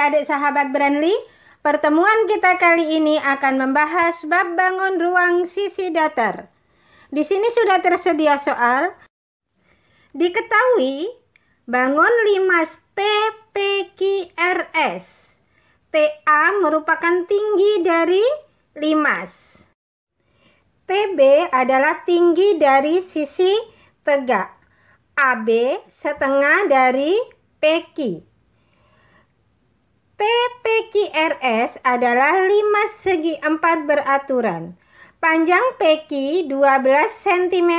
adik-adik sahabat Brandly, pertemuan kita kali ini akan membahas bab bangun ruang sisi datar. Di sini sudah tersedia soal. Diketahui bangun limas TPQRS. TA merupakan tinggi dari limas. TB adalah tinggi dari sisi tegak. AB setengah dari PQ. TPQRS adalah 5 segi 4 beraturan. Panjang PQ 12 cm.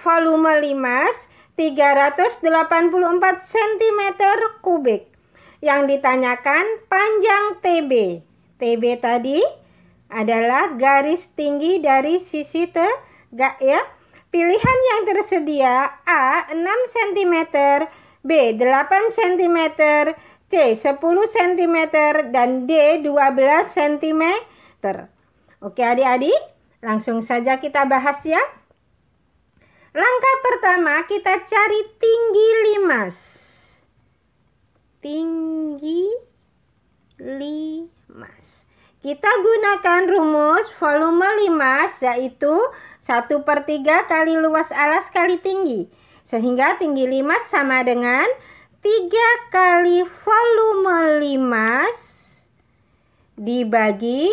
Volume limas 384 cm kubik. Yang ditanyakan panjang TB. TB tadi adalah garis tinggi dari sisi tegak ya. Pilihan yang tersedia A 6 cm, B 8 cm, C 10 cm dan D 12 cm. Oke adik-adik, langsung saja kita bahas ya. Langkah pertama kita cari tinggi limas. Tinggi limas. Kita gunakan rumus volume limas yaitu 1 per 3 kali luas alas kali tinggi. Sehingga tinggi limas sama dengan 3 kali volume limas dibagi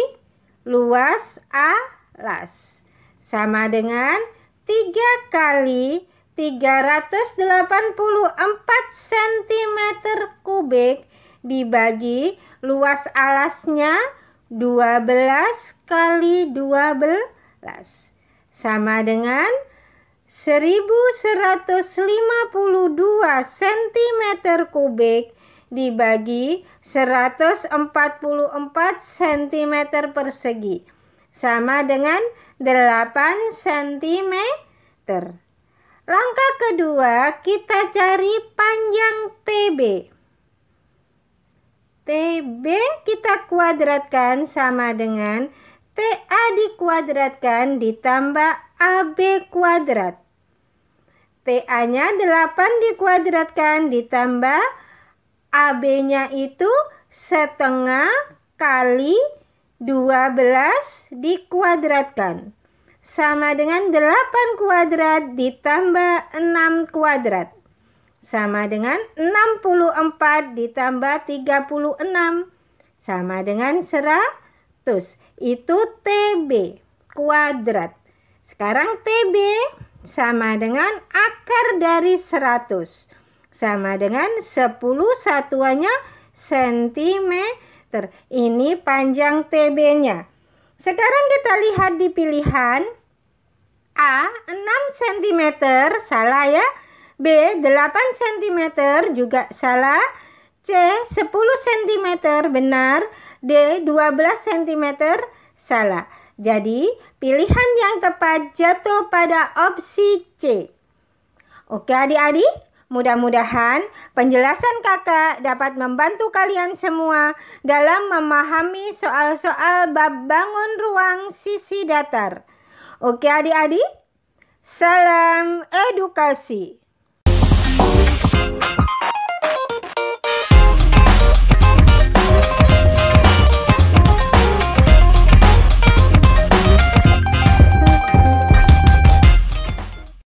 luas alas. Sama dengan 3 kali 384 cm kubik dibagi luas alasnya 12 kali 12 sama dengan 1152 cm kubik dibagi 144 cm persegi sama dengan 8 cm. Langkah kedua kita cari panjang TB. TB kita kuadratkan sama dengan TA dikuadratkan ditambah AB kuadrat. TA-nya 8 dikuadratkan ditambah AB-nya itu setengah kali 12 dikuadratkan. Sama dengan 8 kuadrat ditambah 6 kuadrat. Sama dengan 64 ditambah 36. Sama dengan 100. Itu TB kuadrat. Sekarang TB sama dengan akar dari 100. Sama dengan 10 satuannya sentimeter. Ini panjang TB-nya. Sekarang kita lihat di pilihan A 6 cm salah ya. B 8 cm juga salah. C 10 cm benar. D 12 cm salah. Jadi, pilihan yang tepat jatuh pada opsi C. Oke adik-adik, mudah-mudahan penjelasan kakak dapat membantu kalian semua dalam memahami soal-soal bab bangun ruang sisi datar. Oke adik-adik, salam edukasi.